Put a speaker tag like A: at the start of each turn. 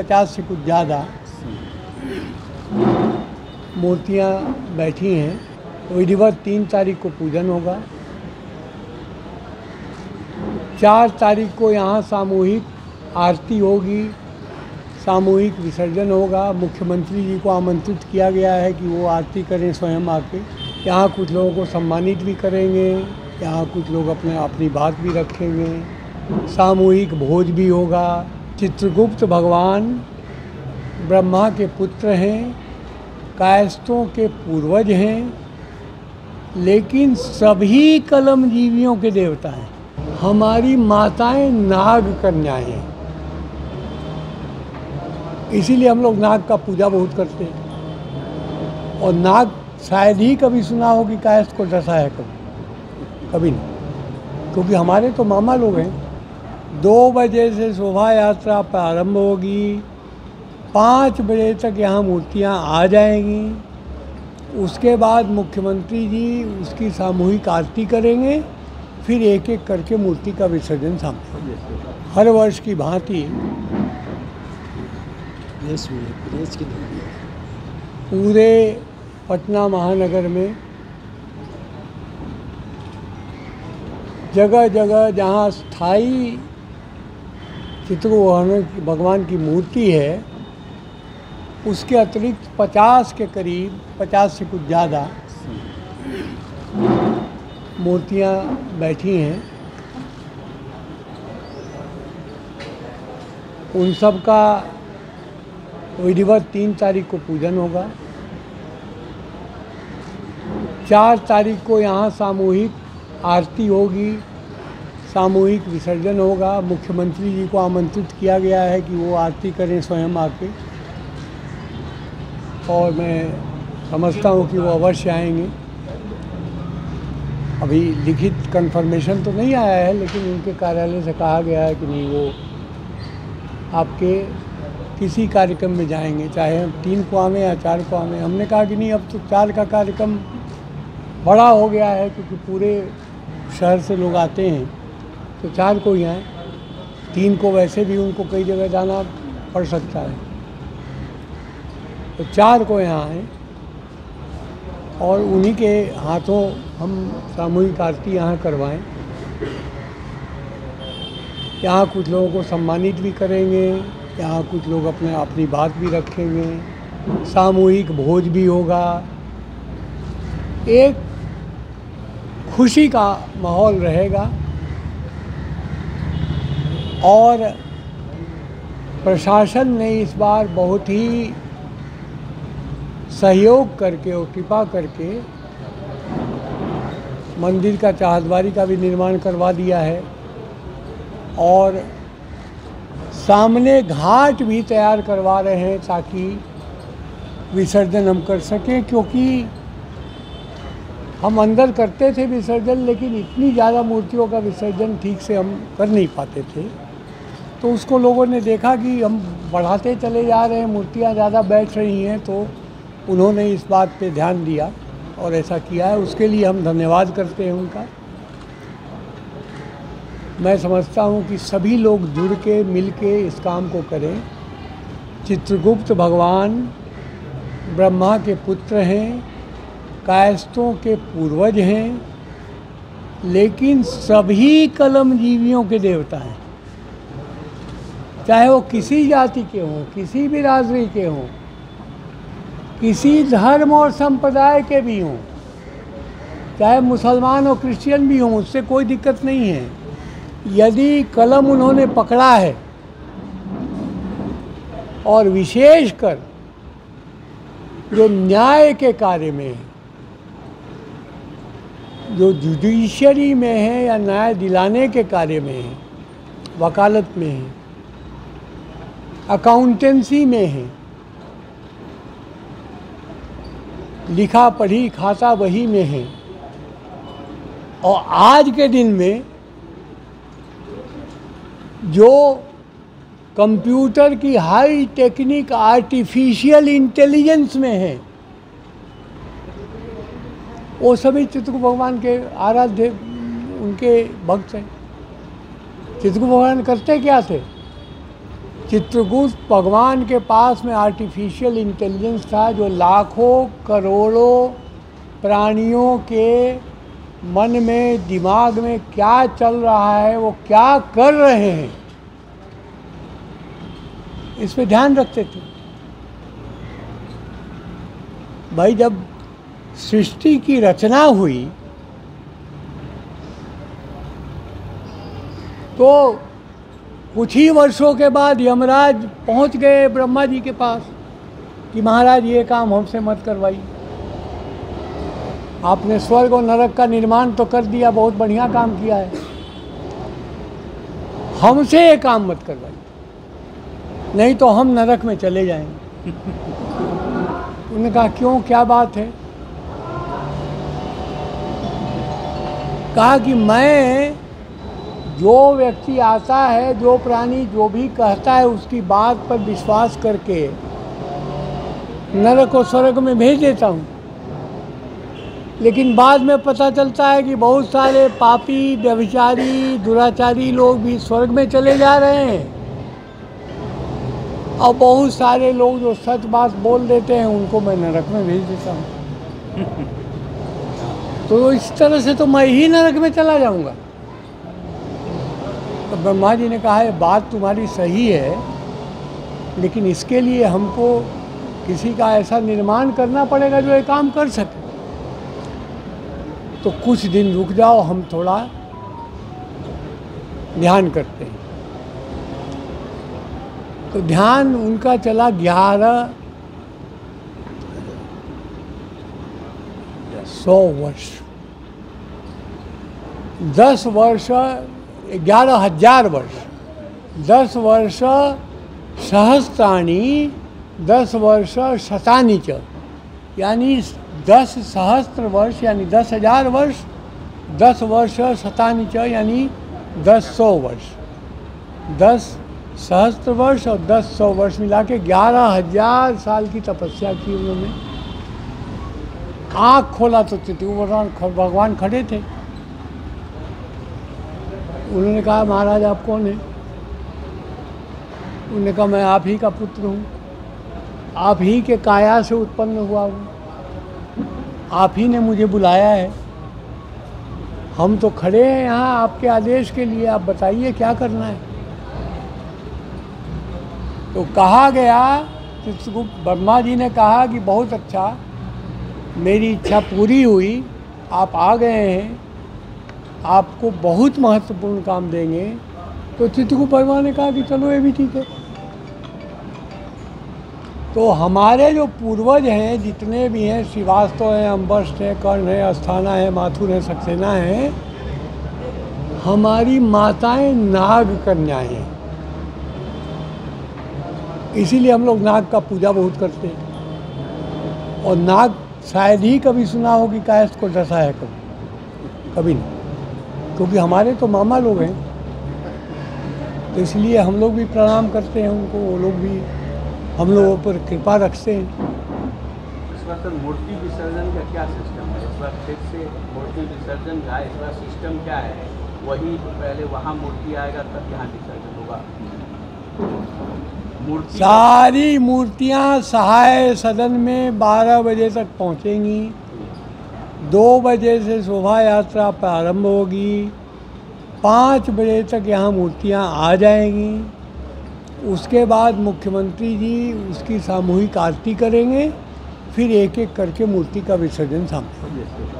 A: पचास से कुछ ज़्यादा मूर्तियाँ बैठी हैं। विधिवत तीन तारीख को पूजन होगा। चार तारीख को यहाँ सामूहिक आरती होगी। सामूहिक विसर्जन होगा। मुख्यमंत्री जी को आमंत्रित किया गया है कि वो आरती करें स्वयं आके। यहाँ कुछ लोगों को सम्मानित भी करेंगे। यहाँ कुछ लोग अपने अपनी बात भी रखेंगे। सामूहिक भोज भी होगा। चित्रगुप्त भगवान ब्रह्मा के पुत्र हैं कायस्तों के पूर्वज हैं, लेकिन सभी कलम जीवियों के देवता हैं। हमारी माताएँ नाग कन्याएँ हैं। इसीलिए हम लोग नाग का पूजा बहुत करते हैं। और नाग शायद ही कभी सुना हो कि कायस्थ को डसा है कभी। कभी नहीं। क्योंकि हमारे तो मामा लोग हैं। दो बजे से शोभा यात्रा प्रारंभ होगी। पाँच बजे तक यहाँ मूर्तियाँ आ जाएँगी। उसके बाद मुख्यमंत्री जी उसकी सामूहिक आरती करेंगे। फिर एक एक करके मूर्ति का विसर्जन सामने। हर वर्ष की भांति। पूरे पटना महानगर में। जगह जगह जहाँ स्थायी चित्र भगवान की मूर्ति है, उसके अतिरिक्त 50 के करीब 50 से कुछ ज़्यादा मूर्तियाँ बैठी हैं। उन सब का विधिवत तीन तारीख को पूजन होगा। चार तारीख को यहाँ सामूहिक आरती होगी। सामूहिक विसर्जन होगा। मुख्यमंत्री जी को आमंत्रित किया गया है कि वो आरती करें स्वयं आके। और मैं समझता हूँ कि वो अवश्य आएँगे। अभी लिखित कंफर्मेशन तो नहीं आया है, लेकिन उनके कार्यालय से कहा गया है कि नहीं, वो आपके किसी कार्यक्रम में जाएँगे, चाहे हम तीन को आवें या चार को आवें हमने कहा कि नहीं, अब तो चार का कार्यक्रम बड़ा हो गया है, क्योंकि पूरे शहर से लोग आते हैं। तो चार को ही आए तीन को वैसे भी उनको कई जगह जाना पड़ सकता है। तो चार को यहाँ आए और उन्हीं के हाथों हम सामूहिक आरती यहाँ करवाएँ। यहाँ कुछ लोगों को सम्मानित भी करेंगे, यहाँ कुछ लोग अपने अपनी बात भी रखेंगे, सामूहिक भोज भी होगा। एक खुशी का माहौल रहेगा। और प्रशासन ने इस बार बहुत ही सहयोग करके और कृपा करके मंदिर का चाहदवारी का भी निर्माण करवा दिया है और सामने घाट भी तैयार करवा रहे हैं ताकि विसर्जन हम कर सकें, क्योंकि हम अंदर करते थे विसर्जन, लेकिन इतनी ज़्यादा मूर्तियों का विसर्जन ठीक से हम कर नहीं पाते थे। तो उसको लोगों ने देखा कि हम बढ़ाते चले जा रहे हैं, मूर्तियाँ ज़्यादा बैठ रही हैं तो उन्होंने इस बात पे ध्यान दिया और ऐसा किया है। उसके लिए हम धन्यवाद करते हैं उनका। मैं समझता हूँ कि सभी लोग जुड़ के, मिल के इस काम को करें। चित्रगुप्त भगवान ब्रह्मा के पुत्र हैं कायस्तों के पूर्वज हैं, लेकिन सभी कलम जीवियों के देवता हैं। चाहे वो किसी जाति के हों, किसी बिरादरी के हों, किसी धर्म और संप्रदाय के भी हों, चाहे मुसलमान और क्रिश्चियन भी हों, उससे कोई दिक्कत नहीं है। यदि कलम उन्होंने पकड़ा है और विशेषकर जो न्याय के कार्य में है, जो जुडिशरी में है या न्याय दिलाने के कार्य में है, वकालत में है अकाउंटेंसी में है। लिखा, पढ़ी, खाता वही में है। और आज के दिन में जो कंप्यूटर की हाई टेक्निक आर्टिफिशियल इंटेलिजेंस में है, वो सभी चित्रगुप्त भगवान के आराध्य, उनके भक्त हैं। चित्रगुप्त भगवान करते क्या थे? चित्रगुप्त भगवान के पास में आर्टिफिशियल इंटेलिजेंस था जो लाखों करोड़ों प्राणियों के मन में, दिमाग में क्या चल रहा है, वो क्या कर रहे हैं। इस पर ध्यान रखते थे। भाई, जब सृष्टि की रचना हुई तो कुछ ही वर्षों के बाद यमराज पहुँच गए ब्रह्मा जी के पास कि महाराज, ये काम हमसे मत करवाइए आपने स्वर्ग और नरक का निर्माण तो कर दिया, बहुत बढ़िया काम किया है। हमसे ये काम मत करवाइए नहीं तो हम नरक में चले जाएँगे। उन्होंने कहा, क्यों? क्या बात है? कहा कि, मैं जो व्यक्ति आता है, जो प्राणी जो भी कहता है, उसकी बात पर विश्वास करके नरक और स्वर्ग में भेज देता हूँ। लेकिन बाद में पता चलता है कि बहुत सारे पापी, व्यभिचारी, दुराचारी लोग भी स्वर्ग में चले जा रहे हैं। और बहुत सारे लोग जो सच बात बोल देते हैं, उनको मैं नरक में भेज देता हूँ। तो इस तरह से तो मैं ही नरक में चला जाऊँगा। तो ब्रह्मा जी ने कहा है बात तुम्हारी सही है, लेकिन इसके लिए हमको किसी का ऐसा निर्माण करना पड़ेगा जो ये काम कर सके। तो कुछ दिन रुक जाओ, हम थोड़ा ध्यान करते हैं। तो ध्यान उनका चला ग्यारह सौ वर्ष। दस वर्ष ग्यारह हज़ार वर्ष। दस वर्ष सहस्त्राणी, दस वर्ष शतानी च। यानी दस सहस्त्र वर्ष, यानी दस हज़ार वर्ष, दस वर्ष शतानी च, यानी दस सौ वर्ष। दस सहस्त्र वर्ष और दस सौ वर्ष मिला के ग्यारह हज़ार साल की तपस्या की उन्होंने। आँख खोला तो भगवान भगवान खड़े थे। उन्होंने कहा, महाराज, आप कौन हैं? उन्होंने कहा, मैं आप ही का पुत्र हूँ। आप ही के काया से उत्पन्न हुआ हूँ। आप ही ने मुझे बुलाया है। हम तो खड़े हैं यहाँ आपके आदेश के लिए। आप बताइए क्या करना है? तो कहा गया चित्रगुप्त ब्रह्मा जी ने कहा कि, बहुत अच्छा मेरी इच्छा पूरी हुई। आप आ गए हैं। आपको बहुत महत्वपूर्ण काम देंगे। तो चित्रकू भगवान ने कहा कि चलो ये भी ठीक है। तो हमारे जो पूर्वज हैं, जितने भी हैं, श्रीवास्तव हैं अम्बस्ट हैं, कर्ण हैं, अस्थाना है, माथुर है, सक्सेना है, हमारी माताएँ नाग कन्याएँ इसीलिए हम लोग नाग का पूजा बहुत करते हैं। और नाग शायद ही कभी सुना हो कि कायस्थ को डसा है कभी। कभी नहीं। क्योंकि हमारे तो मामा लोग हैं। तो इसलिए हम लोग भी प्रणाम करते हैं उनको वो लोग भी हम लोगों पर कृपा रखते हैं।
B: इस बार सर मूर्ति विसर्जन का क्या सिस्टम है? इस बार फिर से मूर्ति विसर्जन का इस बार सिस्टम क्या है? वही पहले वहाँ मूर्ति आएगा तब यहाँ विसर्जन होगा। मूर्ति
A: सारी मूर्तियाँ सहाय सदन में 12 बजे तक पहुँचेंगी। दो बजे से शोभा यात्रा प्रारंभ होगी। पाँच बजे तक यहाँ मूर्तियाँ आ जाएँगी। उसके बाद मुख्यमंत्री जी उसकी सामूहिक आरती करेंगे। फिर एक एक करके मूर्ति का विसर्जन सामने।